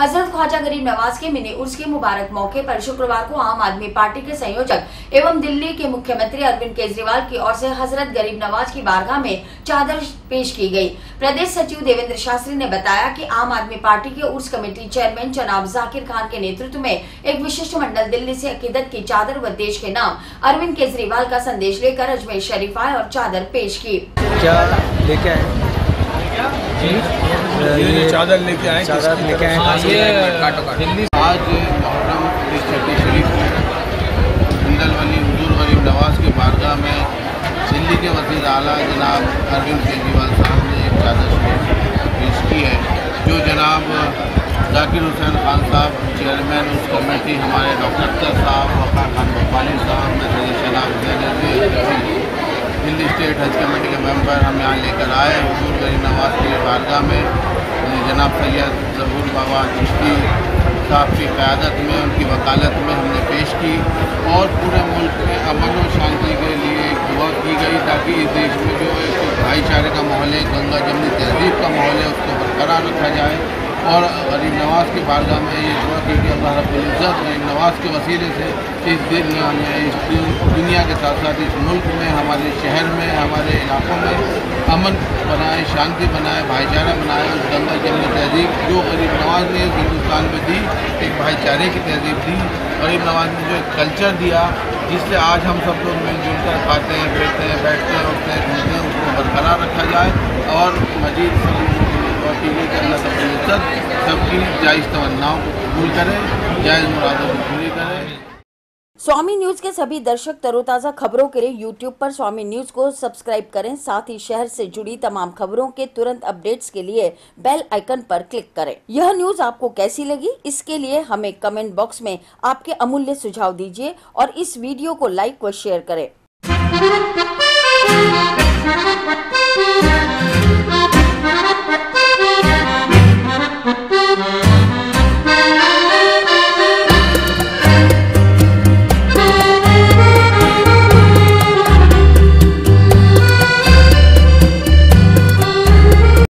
حضرت خواجہ غریب نواز کے منی ارس کے مبارک موقع پر شکروار کو عام آدمی پارٹی کے سیوجک ایوم دلی کے مکھیہ منتری اروند کیجریوال کی اور سے حضرت غریب نواز کی بارگاہ میں چادر پیش کی گئی۔ پردیش سچیو دیویندر شاستری نے بتایا کہ عام آدمی پارٹی کے ارس کمیٹی چیئرمین چناب ذاکر خان کے نیترت میں ایک وششت منڈل دلی سے عقیدت کی چادر و دیش کے نام اروند کیجریوال کا سندیش لے کر اجمیر شریف آئے اور چادر پیش کی۔ کیا لے کے یہ چادر لے کے آئے چادر لے کے آئے ہاں، آج محرم اس چھٹی شریف میں ولی حضور غریب نواز کے بارگاہ میں دلی کے وزیر اعلیٰ جناب اروند کیجریوال صاحب نے ایک چادر پیش کی ہے جو جناب ذاکر حسین خان صاحب چیئرمین اس کمیٹی ہمارے ڈاکٹر صاحب وقار خان بخالی صاحب لے کر آئے حضور گری نواز کی بارگاہ میں۔ جناب سید ظہور بابا چشتی صاحب کی قیادت میں، ان کی وکالت میں ہم نے پیش کی۔ اور پورے ملک میں امن و شانتی کے لیے ایک دعا کی گئی تاکہ اس دیش میں جو ایک بھائی چارے کا ماحول ہے، گنگا جمنی تہذیب کا ماحول ہے، اس کو برقرار رکھا جائے۔ اور غریب نواز کی بارگاہ میں یہ دعا کی کہ اللہ رب العزت غریب نواز کے وسیلے سے اس دنیا یعنی میں اس دنیا کے ساتھ ساتھ اس ملک میں، ہمارے شہر میں، ہمارے علاقوں میں امن بنائے، شانتی بنائے بھائی چارہ بنائے، اس کے اندر جنگ تہذیب، جو غریب نواز نے ہندوستان میں دی، ایک بھائی چارے کی تہذیب دی، غریب نواز نے جو ایک کلچر دیا، جس سے آج ہم سب لوگ مل جل کر کھاتے ہیں پیتے ہیں، بیٹھتے ہیں، اٹھتے ہیں، گھومتے ہیں، اس کو برقرار رکھا جائے اور مزید پینے کے اللہ سب کی سب کی جائز تمناؤں کو قبول کرے، جائز مرادوں کو پوری کرے۔ سوامی نیوز کے سبھی درشک تروتازہ خبروں کے لیے یوٹیوب پر سوامی نیوز کو سبسکرائب کریں، ساتھ ہی شہر سے جڑی تمام خبروں کے ترنت اپڈیٹس کے لیے بیل آئیکن پر کلک کریں۔ یہ نیوز آپ کو کیسی لگی؟ اس کے لیے ہمیں کمنٹ باکس میں آپ کے امولیہ سجھاؤ دیجیے اور اس ویڈیو کو لائک و شیئر کریں۔